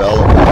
development